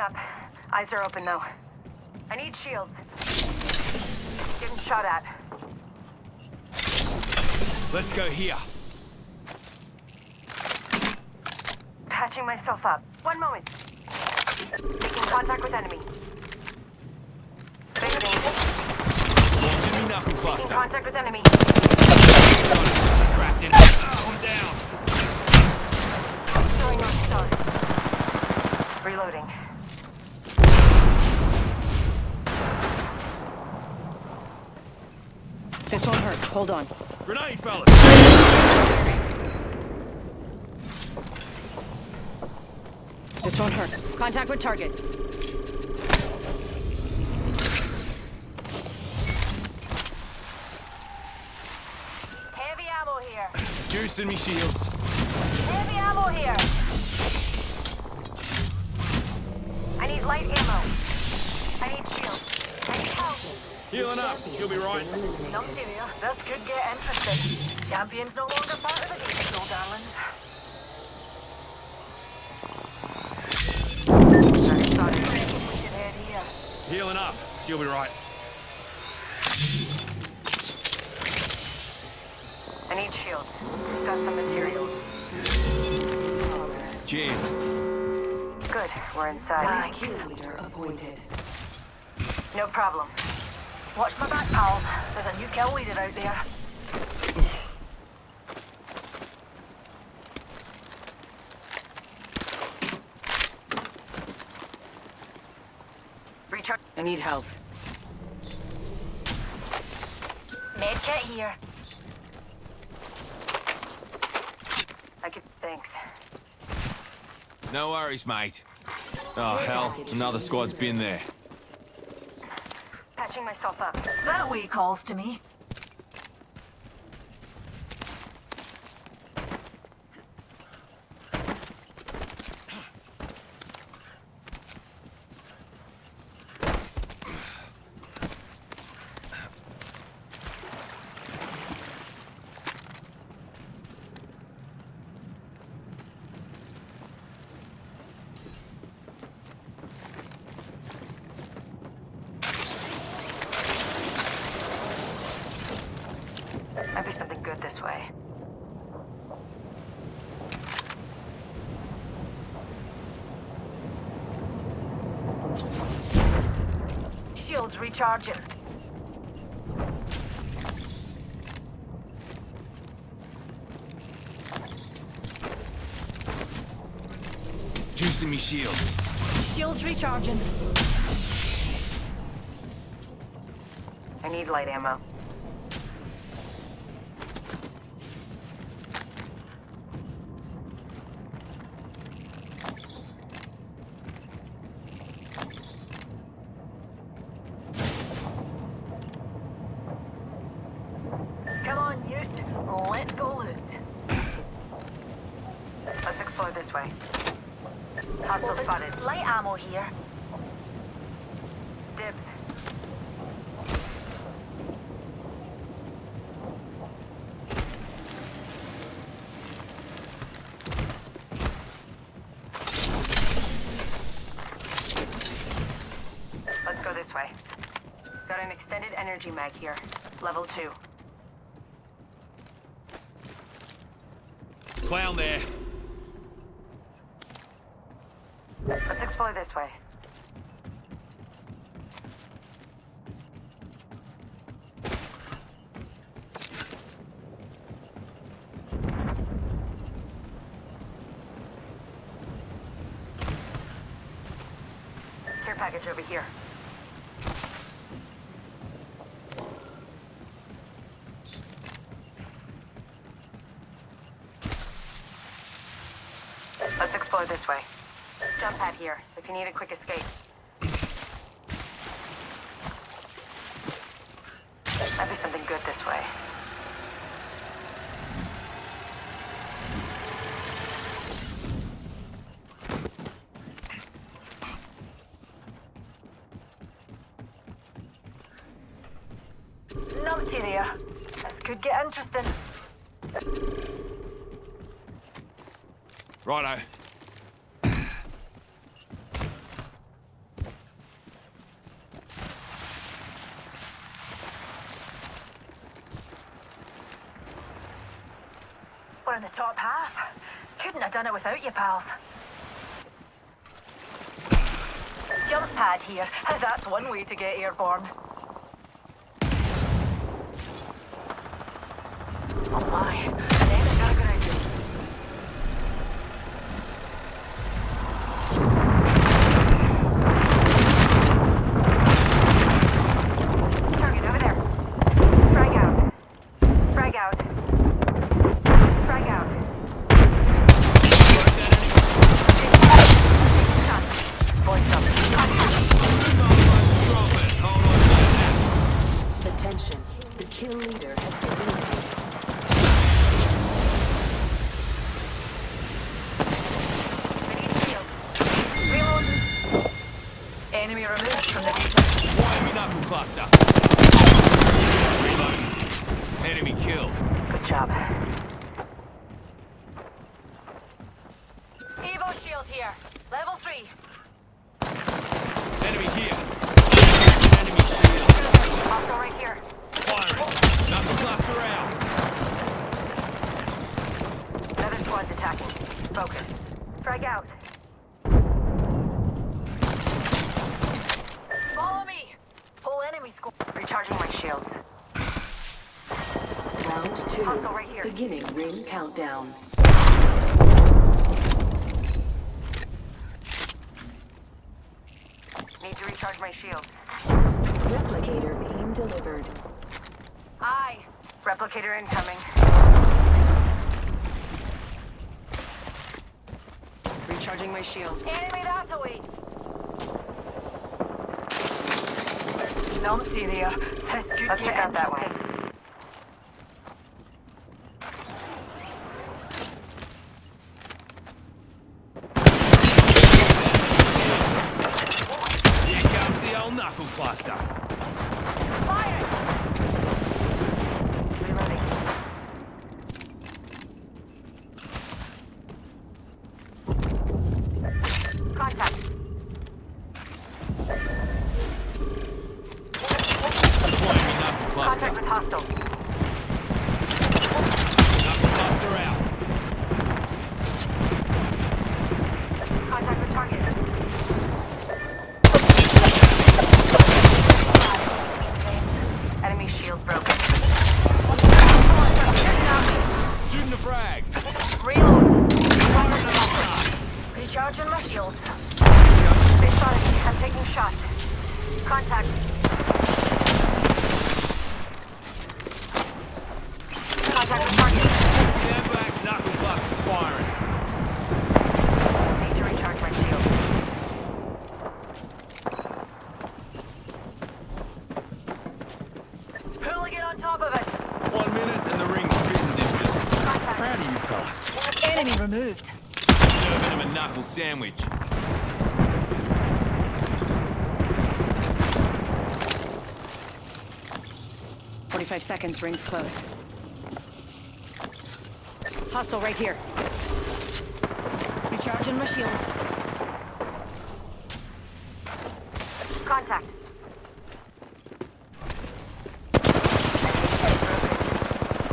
up. Eyes are open though. I need shields. Getting shot at. Let's go here. Patching myself up. One moment. Making contact with enemy. Fixing. Give me Making contact with enemy. Hold on. Grenade, fellas. This won't hurt. Contact with target. Heavy ammo here. Juicing me shields. Heavy ammo here. I need light ammo. I need shield. I need help. Healing up. She'll be right. Not serious. This could get interesting. Champion's no longer part of the game, so darlings. Sorry, we should head here. Healing up. She'll be right. I need shields. Got some materials. Jeez. Good, we're inside. Kill leader appointed. No problem. Watch my back, pal. There's a new kill leader out there. Recharge. I need health. Medkit here. I could. Thanks. No worries, mate. Oh, hell. Another squad's been there. Patching myself up. That way calls to me. Might be something good this way. Shields recharging. Juicing me shields. Shields recharging. I need light ammo. On, Ute. Let's go loot. Let's explore this way. Hostile spotted. Light ammo here. Dibs. Let's go this way. Got an extended energy mag here. Level two. Clown there. Let's explore this way. Care package over here. Let's explore this way. Jump pad here, if you need a quick escape. Might be something good this way. Numpty there. This could get interesting. Righto. Around the top half. Couldn't have done it without you, pals. Jump pad here. That's one way to get airborne. Oh my. Name's got a good idea. Target over there. Frag out. Frag out. Frag out. Shot. Voice up. Drop it. Hold on to that. Attention. The kill leader has been eliminated. I need shield. Reload. Enemy removed from the region. Why me knuckle cluster? Reloading. Enemy killed. Good job. Evo shield here. Level three. Enemy here. Enemy shield. Hostile right here. Firing. Knuckle cluster out. Another squad's attacking. Focus. Frag out. Enemy squad. Recharging my shields. Round two. Right. Beginning ring countdown. Need to recharge my shields. Replicator being delivered. Aye. Replicator incoming. Recharging my shields. Enemy that away. Don't see there. Uh, this Let's check out that way. Here comes the old knuckle cluster. Fire! Reloading. Contact. Deploying me knuckle cluster. Contact with hostile. Knuckle cluster out. Contact with target. Enemy shield broken. Shooting the frag. Reload. Recharging my shields. They shot at me. I'm taking shots. Contact. Contact with target. Stand back. Knuckle cluster firing. Need to recharge my shield. Hooligan on top of us. One minute and the ring's spitting distance. Contact. Proud of you fellas. Enemy removed. Serving him a Forty-five seconds. Rings close. Hostile right here. Recharging my shields. Contact.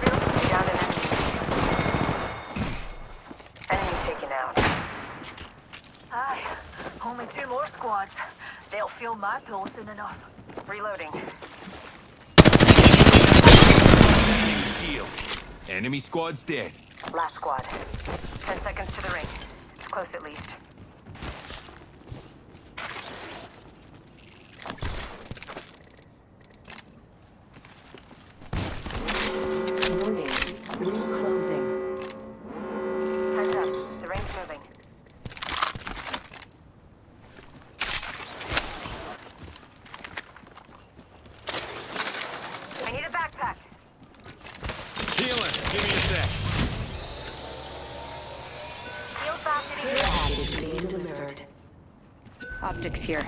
Reload. Down an enemy. Enemy taken out. Aye. Only two more squads. They'll fill my pool soon enough. Reloading. Enemy shield. Enemy squad's dead. Last squad. Ten seconds to the ring. It's close at least. Here.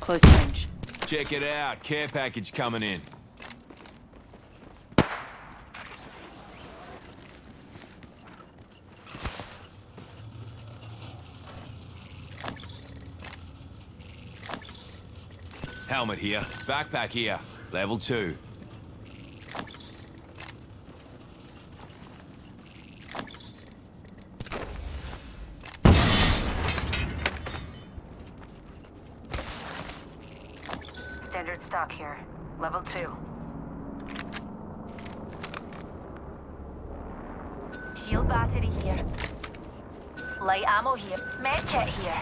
Close range. Check it out. Care package coming in. Helmet here. Backpack here. Level two. Standard stock here. Level 2. Shield battery here. Light ammo here. Med kit here.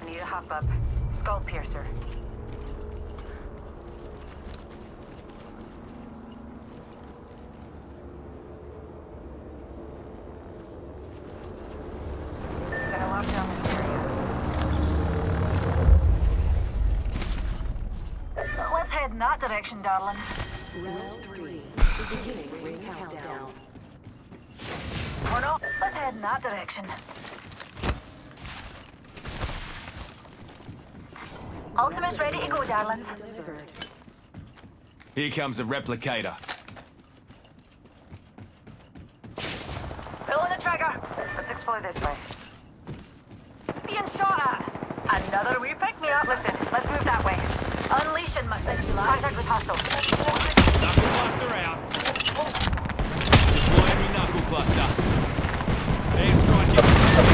I need a hop up. Skull piercer. Gonna lock down this area. Let's head in that direction, darling. Round three. Beginning ring countdown. Or not. Let's head in that direction. Ultimate's ready to go, darlings. Here comes a replicator. Pulling the trigger. Let's explore this way. Being shot at. Another wee pick me up. Listen, let's move that way. Unleashing my singularity. Contact with hostile. Knuckle cluster out. Deploy every knuckle cluster. Airstrike